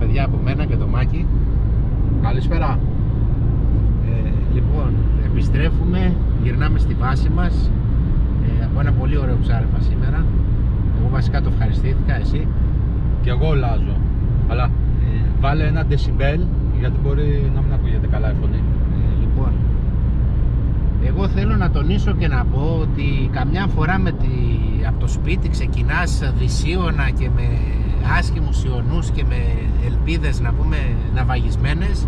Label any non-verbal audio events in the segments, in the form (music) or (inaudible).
παιδιά από μένα και το Μάκη. Καλησπέρα. Ε, λοιπόν, επιστρέφουμε, γυρνάμε στη βάση μας ε, από ένα πολύ ωραίο ψάρεμα σήμερα. Εγώ βασικά το ευχαριστήθηκα, εσύ. Και εγώ λάζω. Αλλά Ε, βάλε ένα decibel γιατί μπορεί να μην ακούγεται καλά η φωνή. Ε, λοιπόν, εγώ θέλω να τονίσω και να πω ότι καμιά φορά με τη, από το σπίτι ξεκινάς δυσίωνα και με άσχημους ιονούς και με ελπίδες να πούμε ναυαγισμένες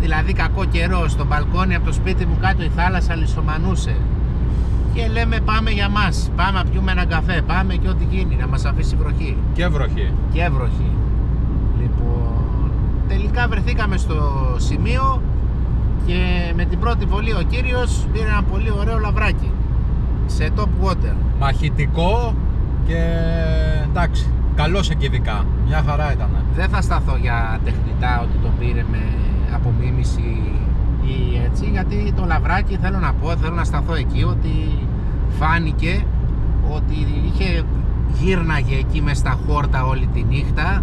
δηλαδή κακό καιρό στο μπαλκόνι από το σπίτι μου κάτω η θάλασσα λισομανούσε και λέμε πάμε για μας, πάμε να πιούμε ένα καφέ, πάμε και ό,τι γίνει, να μας αφήσει βροχή Και βροχή. και έβροχη. Λοιπόν, τελικά βρεθήκαμε στο σημείο και με την πρώτη βολή ο κύριος πήρε ένα πολύ ωραίο λαβράκι σε top water. Μαχητικό και εντάξει. Καλός σε κυβικά. Μια χαρά ήταν. Δεν θα σταθώ για τεχνητά ότι το πήρε με απομίμηση ή έτσι γιατί το λαβράκι θέλω να πω, θέλω να σταθώ εκεί ότι φάνηκε ότι είχε γύρναγε εκεί μες στα χόρτα όλη τη νύχτα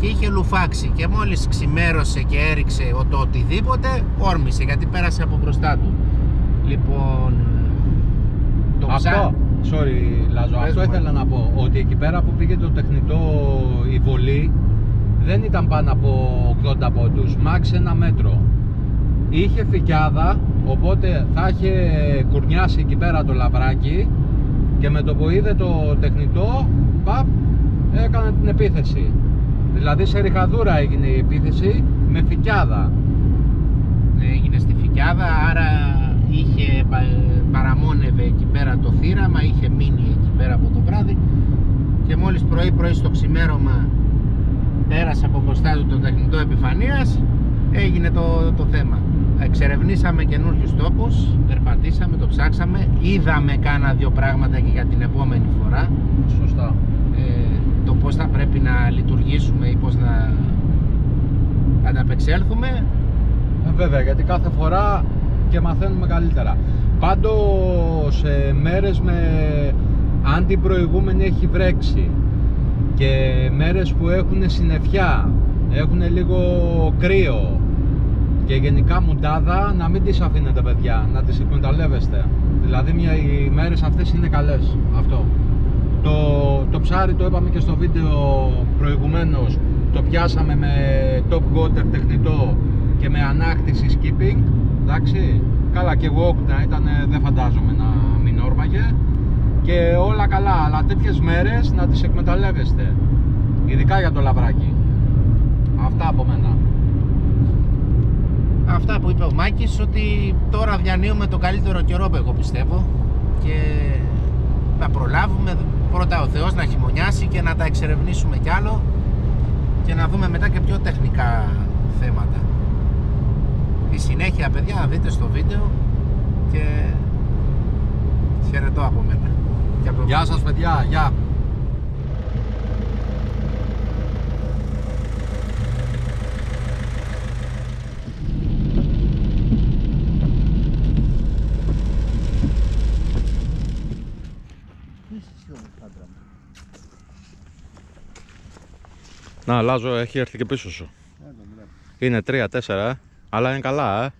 και είχε λουφάξει και μόλις ξημέρωσε και έριξε ο το οτιδήποτε όρμησε γιατί πέρασε από μπροστά του λοιπόν το ψά- Αυτό, sorry Λάζο, Πες αυτό μου. ήθελα να πω. Ότι εκεί πέρα που πήγε το τεχνητό η βολή δεν ήταν πάνω από 80 πόντους, μάξ ένα μέτρο. Είχε φυκιάδα, οπότε θα είχε κουρνιάσει εκεί πέρα το λαβράκι και με το που είδε το τεχνητό, παπ, έκανε την επίθεση. Δηλαδή σε ριχαδούρα έγινε η επίθεση με φυκιάδα. έγινε στη φυκιάδα άρα είχε πα- παραμόνευε εκεί πέρα το θύραμα είχε μείνει εκεί πέρα από το βράδυ και μόλις πρωί πρωί στο ξημέρωμα πέρασε από μπροστά του το τεχνητό επιφανείας έγινε το, το θέμα. Εξερευνήσαμε καινούριους τόπους περπατήσαμε, το ψάξαμε είδαμε κάνα δύο πράγματα και για την επόμενη φορά. Σωστά. ε, το πώς θα πρέπει να λειτουργήσουμε ή πώς να ανταπεξέλθουμε. Ε, βέβαια, γιατί κάθε φορά και μαθαίνουμε καλύτερα. Πάντως σε μέρες με αν την προηγούμενη έχει βρέξει και μέρες που έχουν συννεφιά, έχουν λίγο κρύο και γενικά μουντάδα να μην τις αφήνετε παιδιά, να τις εκμεταλλεύεστε. Δηλαδή μια, οι μέρες αυτές είναι καλές, αυτό. Το, το ψάρι το είπαμε και στο βίντεο προηγουμένως, το πιάσαμε με top water τεχνητό και με ανάκτηση skipping, εντάξει. Καλά και walk να ήταν, δεν φαντάζομαι να μην όρμαγε. Και όλα καλά, αλλά τέτοιες μέρες να τις εκμεταλλεύεστε. Ειδικά για το λαβράκι. Αυτά από μένα. αυτά που είπε ο Μάκης ότι τώρα διανύουμε το καλύτερο καιρό που εγώ πιστεύω και να προλάβουμε πρώτα ο Θεός να χειμωνιάσει και να τα εξερευνήσουμε κι άλλο και να δούμε μετά και πιο τεχνικά θέματα. Η συνέχεια παιδιά να δείτε στο βίντεο και χαιρετώ από μένα. Και από τον Γεια σας παιδιά, γεια. Να, Λάζο, έχει έρθει και πίσω σου. Είναι 3-4, ε. Αλλά είναι καλά, ε.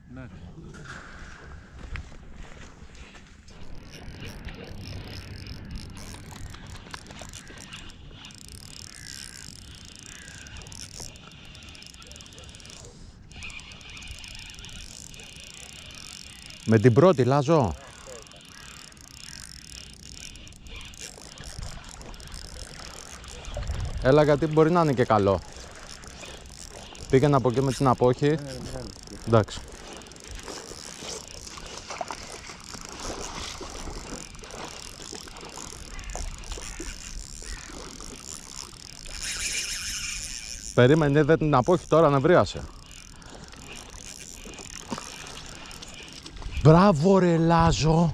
Με την πρώτη, Λάζο. Έλα γιατί μπορεί να είναι και καλό. Πήγαινα από εκεί με την απόχη. Εντάξει. Περίμενε, είδε την απόχη τώρα να βρίασε. Μπράβο ρε Λάζο.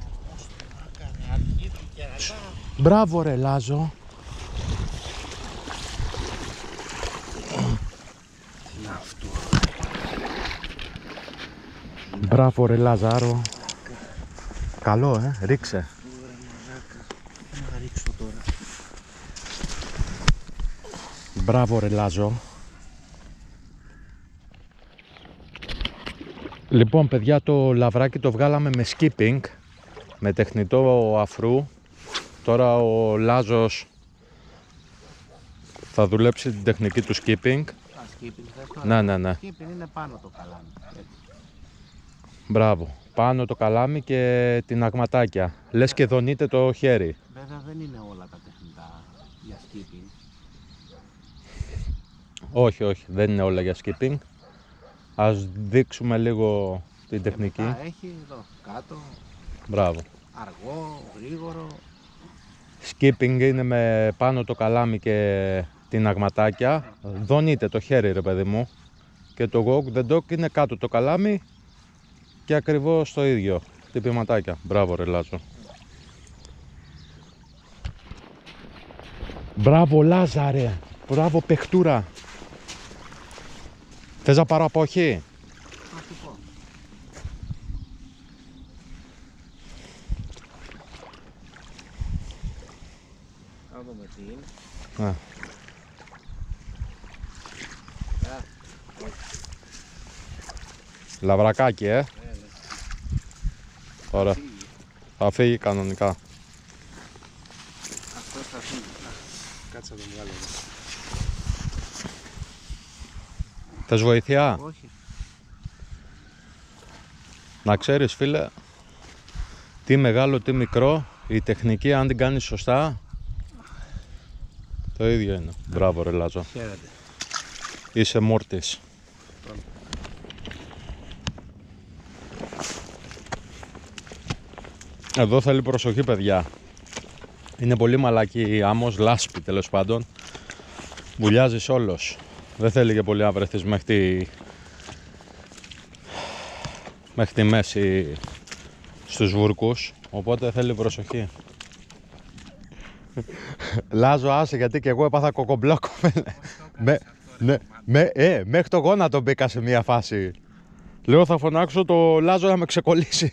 Μπράβο ρε Λάζο. Μπράβο ρε Λαζάρο. Καλό ε, ρίξε. Μπράβο ρε Λάζο. Λοιπόν παιδιά το λαβράκι το βγάλαμε με skipping με τεχνητό αφρού τώρα ο Λάζος θα δουλέψει την τεχνική του skipping, Α, skipping Ναι, ναι, ναι. Skipping είναι πάνω το καλάμι έτσι. Μπράβο. Πάνω το καλάμι και την αγματάκια. Λες και δονείται το χέρι. Βέβαια δεν είναι όλα τα τεχνητά για skipping. Όχι, όχι, δεν είναι όλα για skipping. Ας δείξουμε λίγο την τεχνική. Μετά έχει εδώ κάτω Μπράβο. αργό, γρήγορο. Skipping είναι με πάνω το καλάμι και την αγματάκια. Δονείται το χέρι ρε παιδί μου. Και το walk the dog είναι κάτω το καλάμι και ακριβώς το ίδιο. Τυπηματάκια. Μπράβο ρε Λάζο. Μπράβο Λάζαρε. Μπράβο παιχτούρα. Θες να πάρω αποχή. Να σου πω. Να δούμε τι είναι. Α. Α, Λαβρακάκι ε. Ε, ναι. Ωραία. Φύγει. Θα φύγει κανονικά. Αυτός θα φύγει. Α, Κάτσε να τον βγάλω εδώ. Θες βοήθεια; Όχι. Να ξέρεις φίλε, τι μεγάλο, τι μικρό, η τεχνική αν την κάνεις σωστά, το ίδιο είναι. Μπράβο ρε Λάζο. Χαίρετε. Είσαι μόρτης. Εδώ θέλει προσοχή παιδιά. Είναι πολύ μαλακή η άμμος, λάσπη τέλος πάντων. Βουλιάζεις όλος. Δεν θέλει και πολύ να βρεθείς μέχρι τη... μέχρι τη μέση στους βουρκούς. Οπότε θέλει προσοχή. Λάζω άσε γιατί και εγώ έπαθα κοκομπλόκο. (laughs) Με, ναι, με, ε, μέχρι το γόνατο μπήκα σε μια φάση. Λέω θα φωνάξω το Λάζο να με ξεκολλήσει.